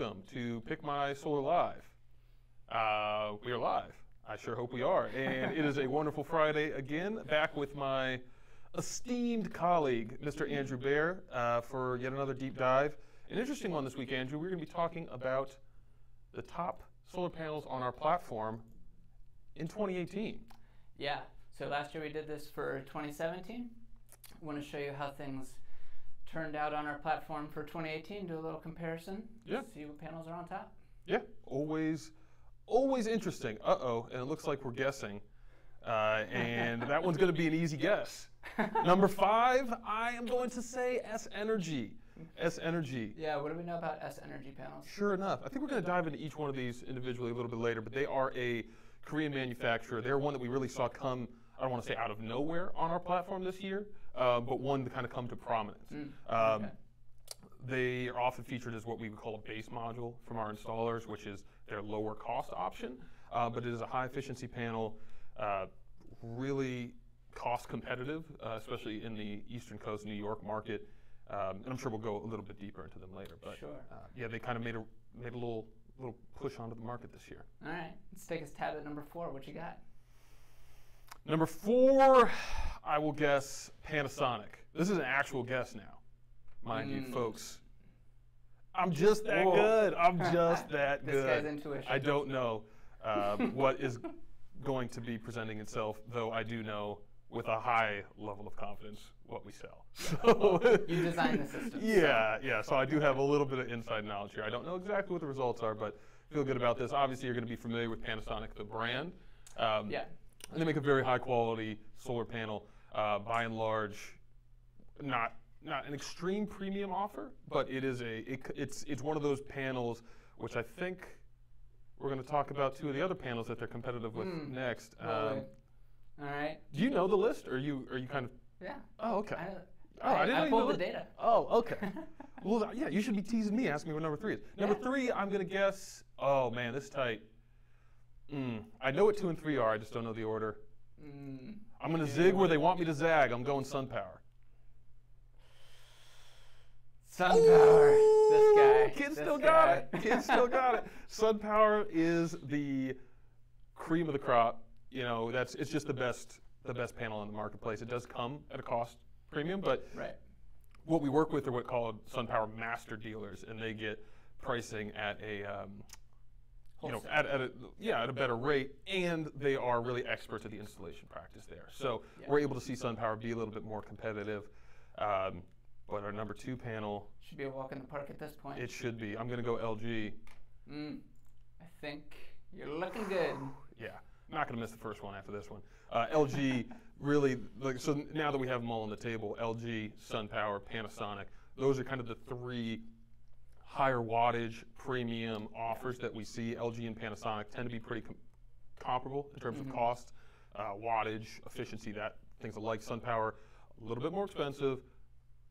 welcome to Pick My Solar Live. Uh, we are live. I sure hope we are. And it is a wonderful Friday again, back with my esteemed colleague, Mr. Andrew Bear, uh, for yet another deep dive. An interesting one this week, Andrew. We're going to be talking about the top solar panels on our platform in 2018. Yeah. So last year we did this for 2017. I want to show you how things turned out on our platform for 2018. Do a little comparison. Yeah. See what panels are on top. Yeah, always, always interesting. Uh oh, and it looks like we're guessing. Uh, and that one's going to be an easy guess. Number five, I am going to say S Energy. S Energy. Yeah. What do we know about S Energy panels? Sure enough, I think we're going to dive into each one of these individually a little bit later, but they are a Korean manufacturer. They're one that we really saw come, I don't want to say out of nowhere on our platform this year, uh, but one to kind of come to prominence. Mm, Um, okay. They are often featured as what we would call a base module from our installers, which is their lower cost option, uh, but it is a high efficiency panel, uh, really cost competitive, uh, especially in the Eastern Coast New York market. Um, and I'm sure we'll go a little bit deeper into them later. But Sure. uh, yeah, they kind of made a made a little little push onto the market this year. All right. Let's take a stab at number four. What you got? Number four, I will guess Panasonic. This is an actual guess now, mind you, Mm. folks. I'm just that Whoa. good. I'm just that good. This guy's intuition. I don't know um, what is going to be presenting itself, though I do know with a high level of confidence what we sell. So You designed the system, so- Yeah, yeah. So I do have a little bit of inside knowledge here. I don't know exactly what the results are, but feel good about this. Obviously, you're going to be familiar with Panasonic, the brand. Um, Yeah. And they make a very high quality solar panel. Uh, by and large, not not an extreme premium offer, but it is a it, it's it's one of those panels which I think we're going to talk about two of the other panels that they're competitive with Mm. next. Um, All right. do you know the list, or you are you kind of? Yeah. Oh, okay. I, Oh, I didn't know you pulled the data. Oh, okay. well, yeah, you should be teasing me, asking me what number three is. Number Yeah. three, I'm going to guess. Oh man, this is tight. Mm, I know what two and three are. I just don't know the order. Mm. I'm going to zig where they want me to zag. I'm going Sun Power. SunPower. This Ooh, guy. Kid still guy. got it. Kid still got it. SunPower is the cream of the crop. You know, that's it's just the best the best panel in the marketplace. It does come at a cost premium, but Right. what we work with are what called SunPower master dealers, and they get pricing at a um, you know Wholesale. At, at a yeah at a better rate, and they are really experts at the installation practice there. So Yeah. we're able to see SunPower be a little bit more competitive. Um, but our number two panel, Should be a walk in the park at this point. it should be. I'm going to go LG. Mm. I think you're looking good. Yeah, I'm not going to miss the first one after this one. Uh, LG really like so now that we have them all on the table, LG, SunPower, Panasonic. Those are kind of the three higher wattage premium offers that we see. LG and Panasonic tend to be pretty com- comparable in terms Mhm. of cost, uh, wattage, efficiency. That things like SunPower, a little bit more expensive,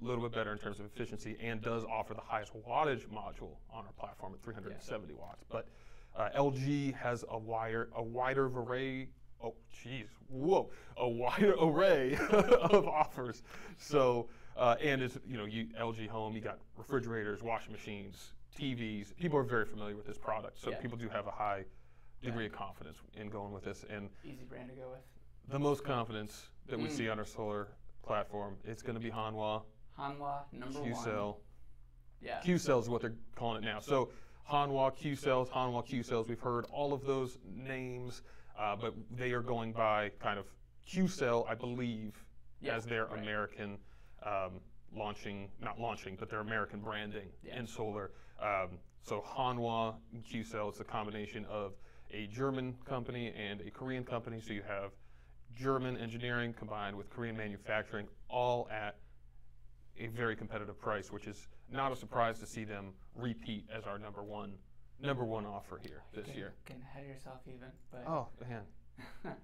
a little bit better in terms of efficiency, and does offer the highest wattage module on our platform at 370 watts. But uh, LG has a wider a wider array. Oh, geez, whoa, a wider array of offers. So, uh, and it's you know, you LG Home, you got refrigerators, washing machines, TVs. People are very familiar with this product, so Yeah. people do have a high degree of confidence in going with this. And Easy brand to go with. the most confidence that we Mm. see on our solar platform, it's going to be Hanwha Hanwha number one. Q-Cell. Yeah. Q cells is what they're calling it now. So Hanwha Q cells, Hanwha Q cells. We've heard all of those names, uh, but they are going by kind of Q cell, I believe, Yeah, as their right. American um, launching, not launching, but their American branding Yeah. in solar. Um, so Hanwha and Q cell is a combination of a German company and a Korean company. So you have German engineering combined with Korean manufacturing, all at a very competitive price, which is not a surprise to see them repeat as our number one number one offer here this Getting- year. Getting ahead of yourself even, but Oh man,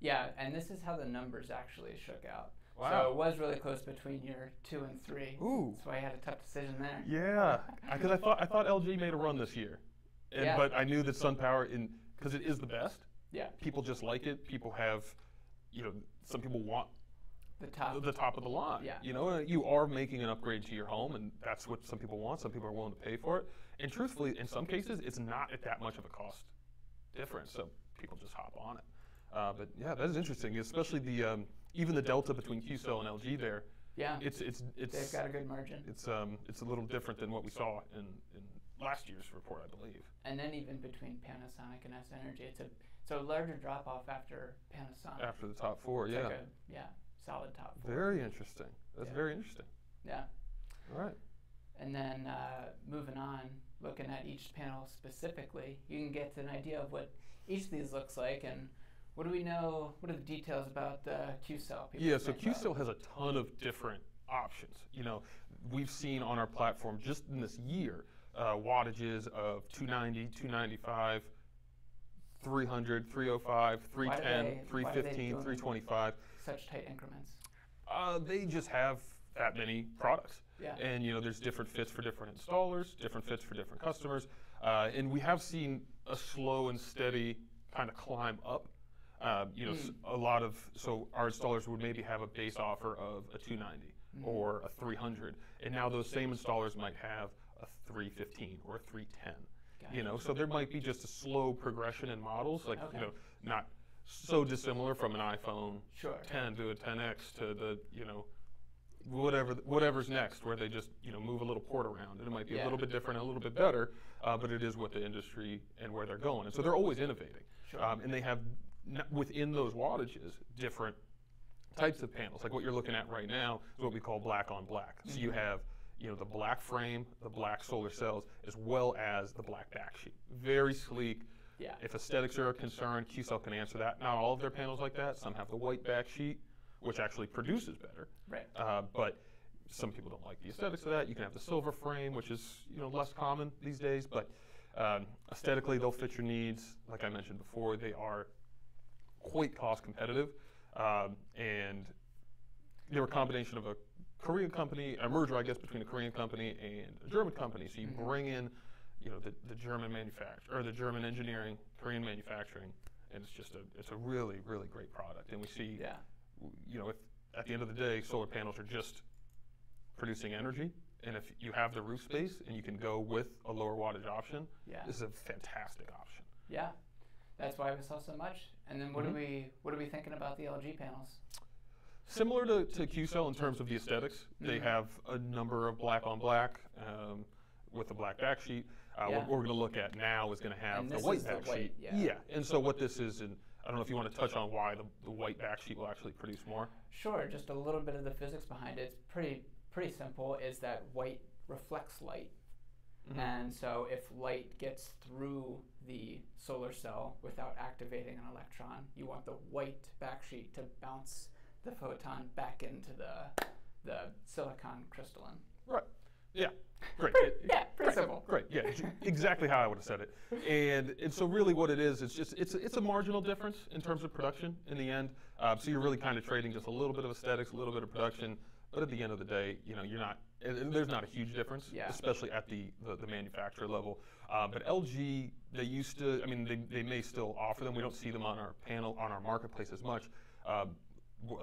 yeah, and this is how the numbers actually shook out. So Wow. it was really close between your two and three. Ooh. That's why you had a tough decision there. yeah, because I thought I thought LG made a run this year, and, Yeah. but I knew that SunPower in because it is the best. Yeah. People just like it. People have, you know, some people want the top. the top of the line. Yeah. You know, uh, you are making an upgrade to your home, and that's what some people want. Some people are willing to pay for it. And truthfully, in some cases, it's not at that much of a cost difference, so people just hop on it. Uh, but yeah, that is interesting, especially the um, even the delta between QCell and LG there. yeah, It's it's it's they've got a good margin. it's um it's a little different than what we saw in, in last year's report, I believe. And then even between Panasonic and S Energy, it's a it's a larger drop off after Panasonic. After the top four, It's yeah, like a, yeah, solid top four. very interesting. That's Yeah. very interesting. Yeah. All right. And then uh, moving on, looking at each panel specifically, you can get an idea of what each of these looks like and what do we know? What are the details about the Q cell? people Yeah, so? QCell has a ton of different options. You know, we've seen on our platform just in this year uh, wattages of 290, 295, 300, 305, 310, they 315, 325. such tight increments. Uh, they just have that many products. Yeah. And you know, there's different fits for different installers, different fits for different customers, uh, and we have seen a slow and steady kind of climb up. Uh, you know, s- a lot of so our installers would maybe have a base offer of a 290 or a 300, and now those same installers might have a 315 or a 310. You know, so there might be just a slow progression in models, like Okay. you know, not so dissimilar from an iPhone Sure. 10 to a 10x to the you know whatever whatever's next where they just you know move a little port around and it might be Yeah. a little bit different a little bit better uh, but it is what the industry and where they're going and so they're always innovating Sure. um, and they have within those wattages different types of panels like what you're looking at right now is what we call black on black so Mm-hmm. you have you know the black frame the black solar cells as well as the black backsheet very sleek Yeah. if aesthetics are a concern, QCell can answer that. Not all of their panels like that. Some have the white backsheet, which actually produces better. Right. Uh, but some people don't like the aesthetics of that. You can have the silver frame, which is you know less common these days, but um, aesthetically they'll fit your needs. Like I mentioned before, they are quite cost competitive, um, and they're a combination of a Korean company, a merger, I guess, between a Korean company and a German company. So you Mhm. bring in, you know, the, the German manufacturer or the German engineering, Korean manufacturing, and it's just a it's a really really great product. And we see, Yeah. you know, if, at the end of the day, solar panels are just producing energy. And if you have the roof space and you can go with a lower wattage option, Yeah. this is a fantastic option. Yeah. That's why we saw so much. And then what Mhm. are we what are we thinking about the LG panels? Similar to, to QCell in terms of the aesthetics, they Mhm. have a number of black on black um, with the black back sheet. Uh, Yeah. What we're going to look at now is going to have the white is the back white, sheet. yeah. and so what this is, and I don't know if you want to touch on why the, the white back sheet will actually produce more. Sure, just a little bit of the physics behind it. It's pretty pretty simple. Is that white reflects light, Mhm. and so if light gets through the solar cell without activating an electron, you want the white backsheet to bounce the photon back into the the silicon crystalline. Right. Yeah. Great. It- yeah, pretty simple. Great. Yeah. Exactly how I would have said it. And and so really what it is, it's just it's a, it's a marginal difference in terms of production in the end. Uh, so you're really kind of trading just a little bit of aesthetics, a little bit of production, but at the end of the day, you know, you're not. There's not a huge difference, Yeah. especially at the, the, the manufacturer level. Uh, but LG, they used to. I mean, they, they may still offer them. We don't see them on our panel on our marketplace as much. Uh,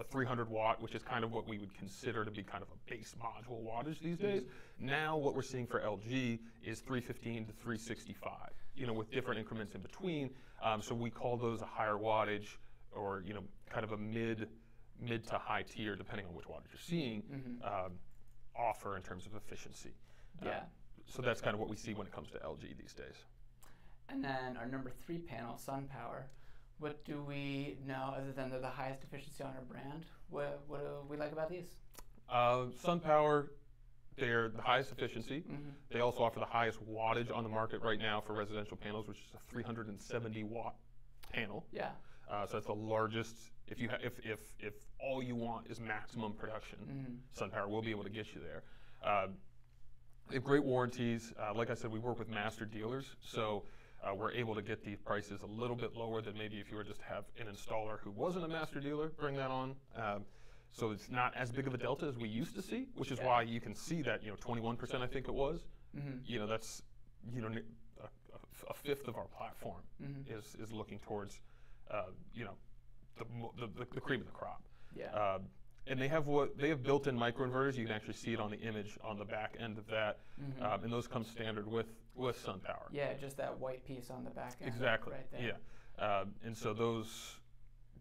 300 watt, which is kind of what we would consider to be kind of a base module wattage these days. Now, what we're seeing for LG is 315 to 365, you know, with different increments in between. Um, so we call those a higher wattage, or you know, kind of a mid, mid to high tier, depending on which wattage you're seeing, Mhm. um, offer in terms of efficiency. Yeah. so that's kind of what we see when it comes to LG these days. And then our number three panel, SunPower. What do we know other than they're the highest efficiency on our brand? What, what do we like about these? Uh, SunPower, they're the highest efficiency. hmm They also offer the highest wattage on the market right now for residential panels, which is a 370 watt panel. Yeah. Uh, so that's the largest. If you ha- if if if all you want is maximum production, hmm SunPower will be able to get you there. Uh, they have great warranties. Uh, like I said, we work with master dealers, so uh, we're able to get these prices a little bit lower than maybe if you were just to have an installer who wasn't a master dealer bring that on. Um, so it's not as big of a delta as we used to see, which is Yeah. why you can see that you know 21% I think it was. hmm You know that's you know a, a- fifth of our platform hmm is is looking towards uh, you know the, the the the cream of the crop. Yeah. Uh, and they have what they have built-in microinverters. You can actually see it on the image on the back end of that, Mhm. um, and those come standard with with SunPower. yeah, just that white piece on the back end. Exactly. Right there. Yeah. Um, and so those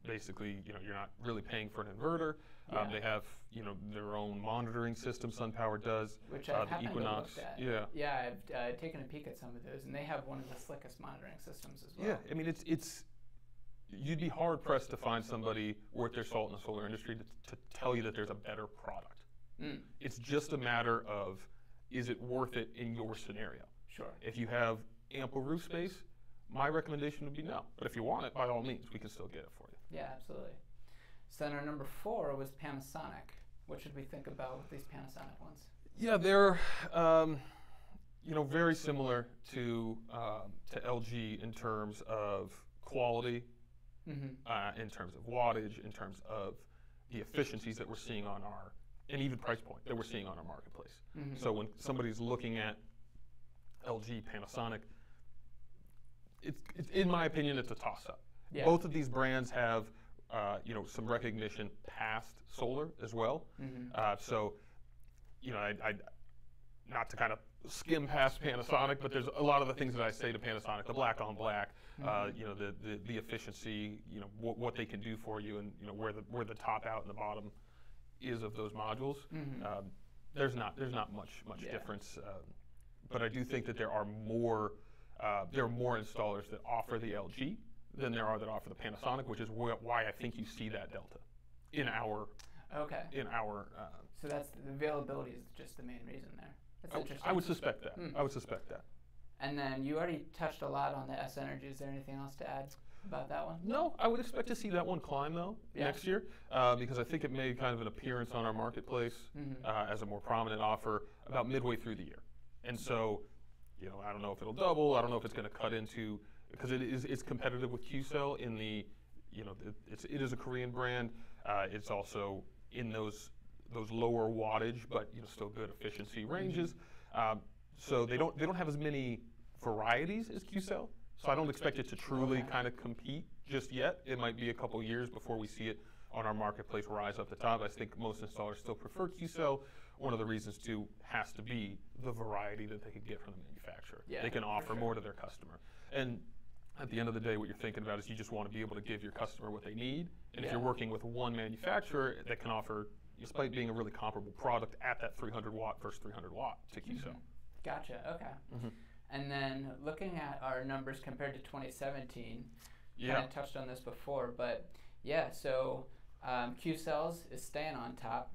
basically, you know, you're not really paying for an inverter. Yeah. Um, they have, you know, their own monitoring system. SunPower does. Which Uh, I've the Equinox, yeah. Yeah, I've uh, taken a peek at some of those, and they have one of the slickest monitoring systems as well. Yeah. I mean, it's it's. You'd be hard pressed to find somebody worth their salt in the solar industry to, to tell you that there's a better product. Mm, It's just a matter of, is it worth it in your scenario? sure. If you have ample roof space, my recommendation would be no. But if you want it, by all means, we can still get it for you. Yeah, absolutely. So our number four was Panasonic. What should we think about with these Panasonic ones? Yeah, they're um, you know very similar to um, to LG in terms of quality, Mm-hmm. uh, in terms of wattage, in terms of the efficiencies that we're seeing on our and even price point that we're seeing on our marketplace. Mhm. So when somebody's looking at LG, Panasonic, it's, it's in my opinion it's a toss up. Yeah. Both of these brands have uh, you know some recognition past solar as well. Mhm. Uh, so, you know, I, I, not to kind of skim past Panasonic, but there's a lot of the things that I say to Panasonic, the black on black, uh, Mhm. you know, the, the, the efficiency, you know, what, what they can do for you and, you know, where the, where the top out and the bottom is of those modules. Mhm. Um, there's not, there's not much, much Yeah. difference. Um, but I do think that there are more, uh, there are more installers that offer the LG than there are that offer the Panasonic, which is wh- why I think you see that delta in our, Okay. in our, uh, So that's the availability is just the main reason there. That's I would- interesting. I would suspect that. Hmm. I would suspect that. And then you already touched a lot on the S Energy. Is there anything else to add about that one? No, I would expect to see that one climb though Yeah. next year uh, because I think it made kind of an appearance on our marketplace Mhm. uh, as a more prominent offer about midway through the year. And so, you know, I don't know if it'll double. I don't know if it's going to cut into because it is it's competitive with QCell in the, you know, it, it's it is a Korean brand. Uh, it's also in those those lower wattage but you know still good efficiency ranges. Um, so they don't they don't have as many varieties as QCell. So I don't expect it to truly kind of compete just yet. It might be a couple years before we see it on our marketplace rise up the top. I think most installers still prefer QCell. One of the reasons too has to be the variety that they can get from the manufacturer. Yeah, they can offer sure. more to their customer. And at the end of the day, what you're thinking about is you just want to be able to give your customer what they need. And if you're working with one manufacturer that can offer, despite being a really comparable product at that 300 watt versus 300 watt to QCell. Gotcha. Okay. Mhm. And then looking at our numbers compared to 2017, Yeah. kind of touched on this before, but yeah, so um, Q Cells is staying on top.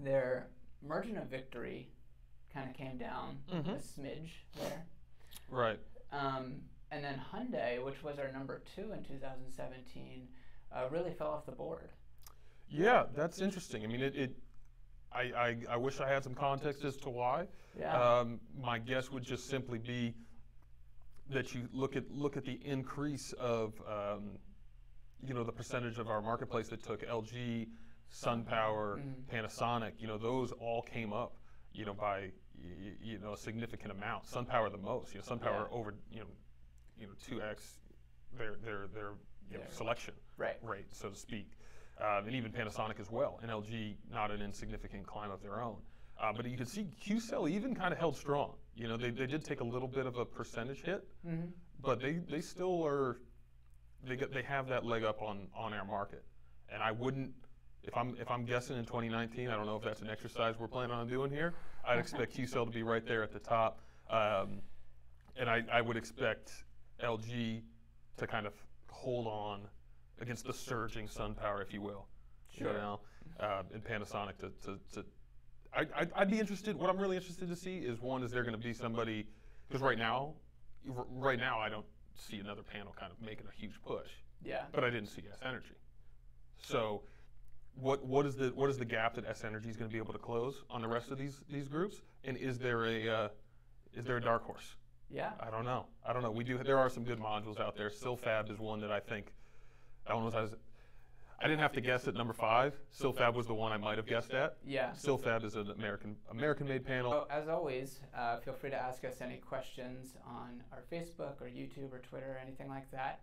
Their margin of victory kind of came down Mhm. a smidge there. Right. Um, and then Hyundai, which was our number two in 2017, uh, really fell off the board. Yeah, that's interesting. I mean, it. it I, I, I wish I had some context as to why. Yeah. Um, my guess would just simply be that you look at look at the increase of um, you know the percentage of our marketplace that took LG, SunPower, Mhm. Panasonic. You know those all came up you know by you know a significant amount. SunPower the most. You know SunPower Yeah. over you know you know two x their their their you know, selection right. rate, so to speak, um, and even Panasonic as well. And LG, not an insignificant climb of their own. Uh, but you can see QCell even kind of held strong. You know, they, they did take a little bit of a percentage hit, Mm-hmm. but they, they still are, they, got, they have that leg up on, on our market. And I wouldn't, if I'm, if I'm guessing in 2019, I don't know if that's an exercise we're planning on doing here, I'd expect QCell to be right there at the top. Um, and I, I would expect LG to kind of hold on against the surging sun power, if you will. Sure. You know, uh, and Panasonic to, to, to I, I'd, I'd be interested. What I'm really interested to see is one, is there going to be somebody? Because right now, right now, I don't see another panel kind of making a huge push. Yeah. But I didn't see S Energy. So, what what is the what is the gap that S Energy is going to be able to close on the rest of these these groups? And is there a uh, is there a dark horse? Yeah. I don't know. I don't know. We do. There are some good modules out there. Silfab is one that I think. Was. I, was, I didn't have to guess at number five. Silfab was the one I might have guessed at. Yeah. Silfab is an American American-made panel. So, as always, uh, feel free to ask us any questions on our Facebook or YouTube or Twitter or anything like that.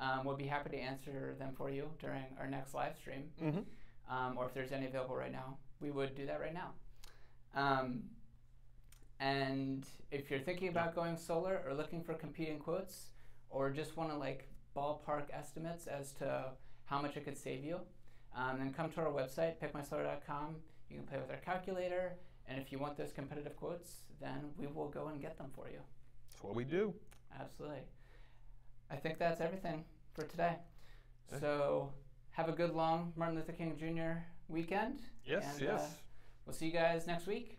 Um, we'll be happy to answer them for you during our next live stream. hmm um, or if there's any available right now, we would do that right now. Um, and if you're thinking about going solar or looking for competing quotes, or just want to like ballpark estimates as to how much it could save you, um, then come to our website, pickmysolar.com. You can play with our calculator, and if you want those competitive quotes, then we will go and get them for you. That's what we do. Absolutely. I think that's everything for today. So have a good long Martin Luther King Jr. weekend. Yes, And, yes. uh, We'll see you guys next week.